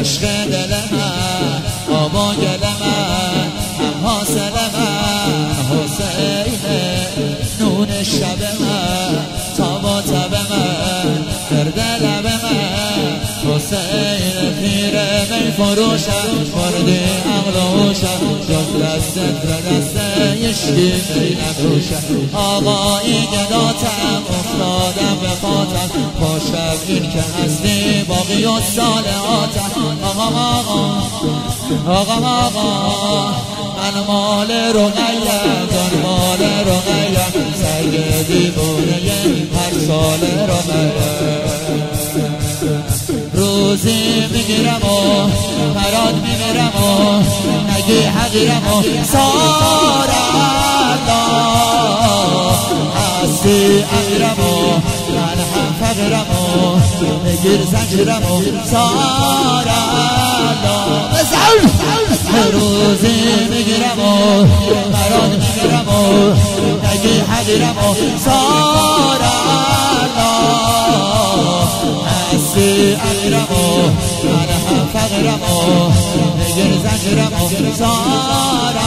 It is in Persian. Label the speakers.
Speaker 1: عشق دل من آبا گل من هم حاصل من نون شب من تا تب من درد لب من حسین خیره می فروشم مردی عقل و هوشم جز دستت به دست می نبوشم آقایی گداتم افتادم به خاطر باشم این که هستی باقی و سال آتم آقا آقا آقا آقا من مال رقیم جان مال رقیم سگ دیوونه هر سال رقیم روزی می‌گیرم و میمیرم و نگی حقیرم و سارا هستی امیرم و من هم فقرم و بگیر زنجیرم و سارا روزی می‌گیرم و برات میمیرم و نگی حقیرم و سارا هستی امیرم و من هم فقرم و بگیر زنجیرم و سارا